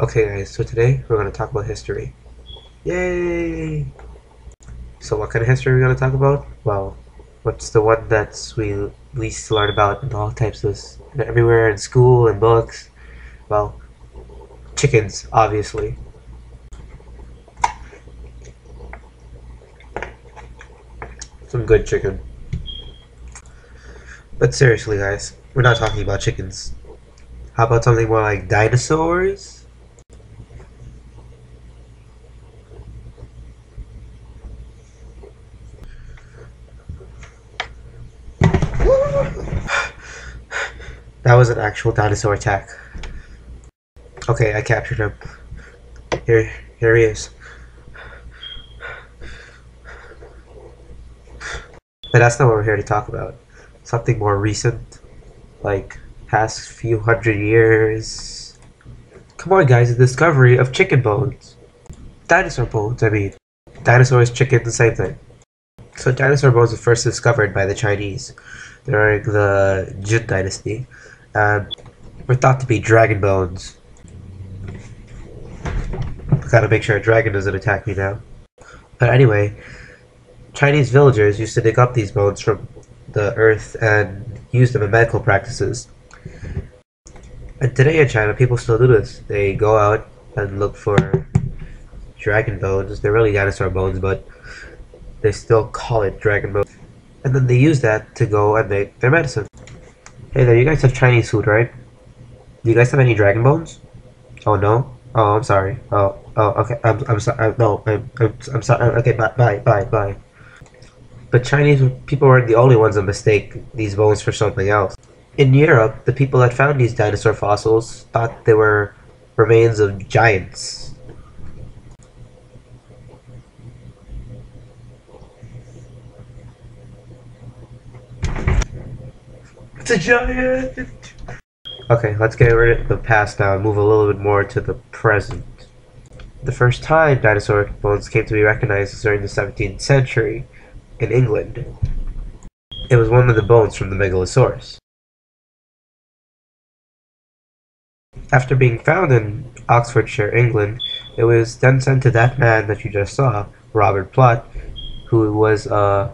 Okay guys, so today we're going to talk about history. Yay! So what kind of history are we going to talk about? Well, what's the one that's we least learn about in all types of everywhere in school and books? Well, chickens, obviously. Some good chicken. But seriously guys, we're not talking about chickens. How about something more like dinosaurs? That was an actual dinosaur attack. Okay, I captured him. Here, here he is. But that's not what we're here to talk about. Something more recent, like past few hundred years. Come on, guys, the discovery of chicken bones. Dinosaur bones, I mean. Dinosaurs, chicken, the same thing. So dinosaur bones were first discovered by the Chinese during the Jin Dynasty and were thought to be dragon bones. Gotta make sure a dragon doesn't attack me now. But anyway, Chinese villagers used to dig up these bones from the earth and use them in medical practices. And today in China, people still do this. They go out and look for dragon bones. They're really dinosaur bones, but they still call it dragon bones. And then they use that to go and make their medicine. Hey there, you guys have Chinese food, right? Do you guys have any dragon bones? Oh no? Oh, I'm sorry. Oh, oh, okay. I'm, I'm sorry. Uh, no, I'm, I'm, I'm sorry. Uh, okay, bye, bye, bye, bye. But Chinese people weren't the only ones that mistake these bones for something else. In Europe, the people that found these dinosaur fossils thought they were remains of giants. It's a giant! Okay, let's get rid of the past now and move a little bit more to the present. The first time dinosaur bones came to be recognized was during the 17th century in England. It was one of the bones from the Megalosaurus. After being found in Oxfordshire, England, it was then sent to that man that you just saw, Robert Plot, who was a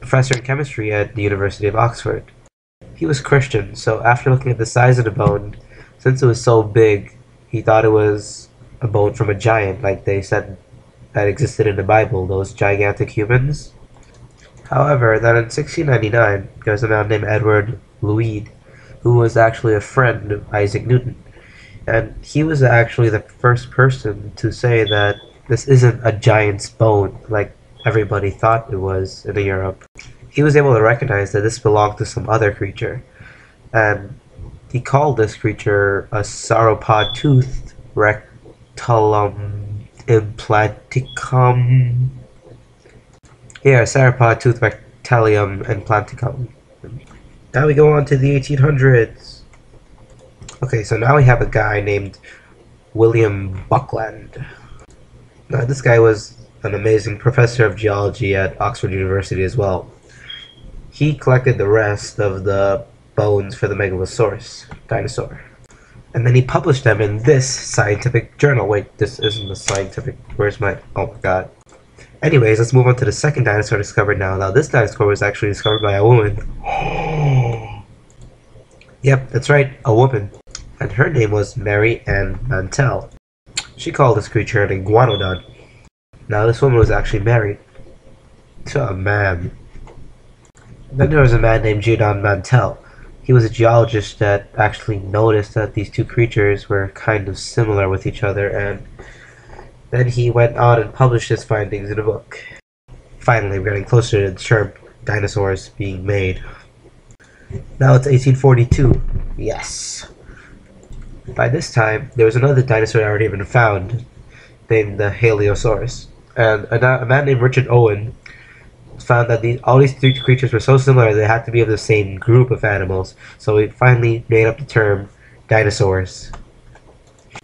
professor in chemistry at the University of Oxford. He was Christian, so after looking at the size of the bone, since it was so big, he thought it was a bone from a giant, like they said that existed in the Bible, those gigantic humans. However, then in 1699, there was a man named Edward Louis, who was actually a friend of Isaac Newton. And he was actually the first person to say that this isn't a giant's bone, like everybody thought it was in Europe he was able to recognize that this belonged to some other creature, and he called this creature a sauropod-toothed rectalum implanticum. Yeah, sauropod-toothed rectilium implanticum. Now we go on to the 1800s. Okay, so now we have a guy named William Buckland. Now, this guy was an amazing professor of geology at Oxford University as well. He collected the rest of the bones for the Megalosaurus dinosaur. And then he published them in this scientific journal. Wait, this isn't the scientific. Where's my. Oh my god. Anyways, let's move on to the second dinosaur discovered now. Now, this dinosaur was actually discovered by a woman. yep, that's right, a woman. And her name was Mary Ann Mantell. She called this creature an iguanodon. Now, this woman was actually married to a man then there was a man named Gideon Mantell. He was a geologist that actually noticed that these two creatures were kind of similar with each other, and then he went on and published his findings in a book. Finally, we're getting closer to the term dinosaurs being made. Now it's 1842. Yes. By this time, there was another dinosaur already been found, named the Hylaeosaurus. And a, a man named Richard Owen found that these, all these three creatures were so similar they had to be of the same group of animals. So we finally made up the term dinosaurs.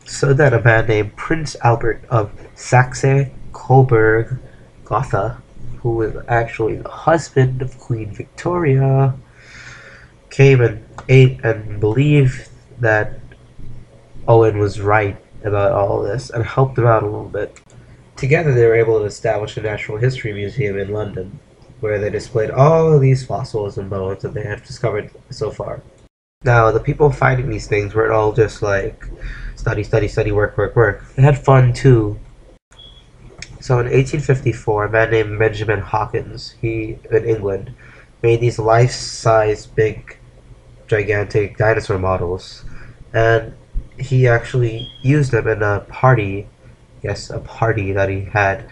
So then a man named Prince Albert of Saxe-Coburg Gotha, who was actually the husband of Queen Victoria, came and ate and believed that Owen was right about all this and helped him out a little bit. Together, they were able to establish a natural history museum in London, where they displayed all of these fossils and bones that they have discovered so far. Now, the people finding these things weren't all just like study, study, study, work, work, work. They had fun too. So in 1854, a man named Benjamin Hawkins, he in England, made these life-size, big, gigantic dinosaur models, and he actually used them in a party. Yes, a party that he had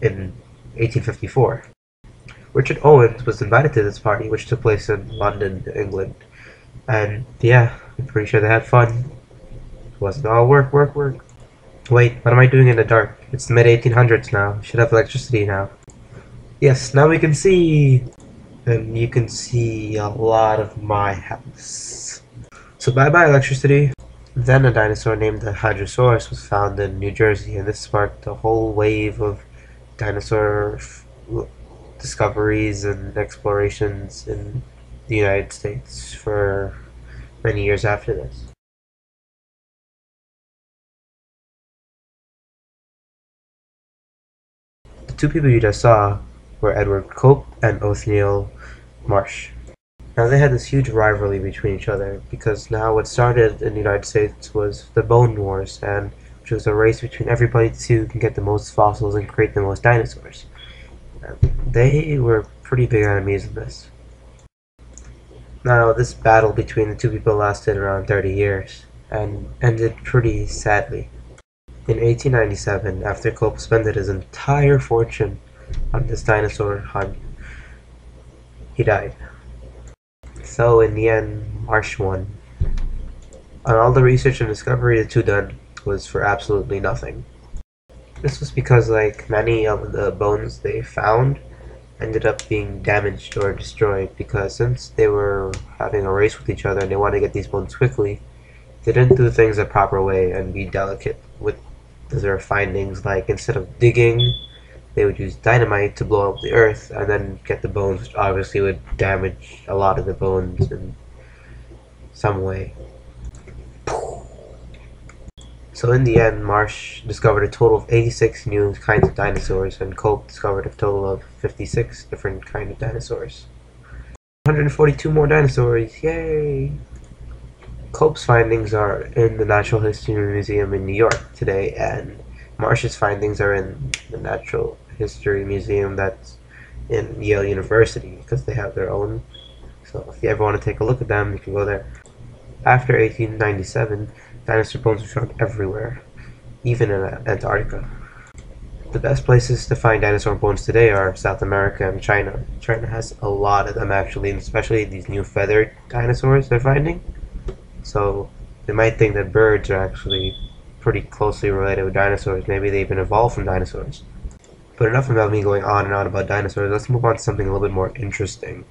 in 1854. Richard Owens was invited to this party, which took place in London, England. And yeah, I'm pretty sure they had fun. It wasn't all work, work, work. Wait, what am I doing in the dark? It's the mid 1800s now. Should have electricity now. Yes, now we can see. And you can see a lot of my house. So bye bye electricity. Then a dinosaur named the Hadrosaurus was found in New Jersey, and this sparked a whole wave of dinosaur discoveries and explorations in the United States for many years after this. The two people you just saw were Edward Cope and Othniel Marsh. Now they had this huge rivalry between each other because now what started in the United States was the Bone Wars, and which was a race between everybody to can get the most fossils and create the most dinosaurs. They were pretty big enemies in this. Now, this battle between the two people lasted around 30 years, and ended pretty sadly. In 1897, after Cope spent his entire fortune on this dinosaur hunt, he died. So, in the end, Marsh won. And all the research and discovery the two done was for absolutely nothing. This was because, like, many of the bones they found ended up being damaged or destroyed because since they were having a race with each other and they wanted to get these bones quickly, they didn't do things the proper way and be delicate with their findings. Like instead of digging, they would use dynamite to blow up the earth and then get the bones, which obviously would damage a lot of the bones in some way. So in the end, Marsh discovered a total of 86 new kinds of dinosaurs, and Cope discovered a total of 56 different kinds of dinosaurs. 142 more dinosaurs, yay! Cope's findings are in the Natural History Museum in New York today, and Marsh's findings are in the Natural History Museum that's in Yale University, because they have their own. So if you ever want to take a look at them, you can go there. After 1897, Dinosaur bones are found everywhere, even in Antarctica. The best places to find dinosaur bones today are South America and China. China has a lot of them actually, especially these new feathered dinosaurs they're finding. So they might think that birds are actually pretty closely related with dinosaurs. Maybe they even evolved from dinosaurs. But enough about me going on and on about dinosaurs. Let's move on to something a little bit more interesting.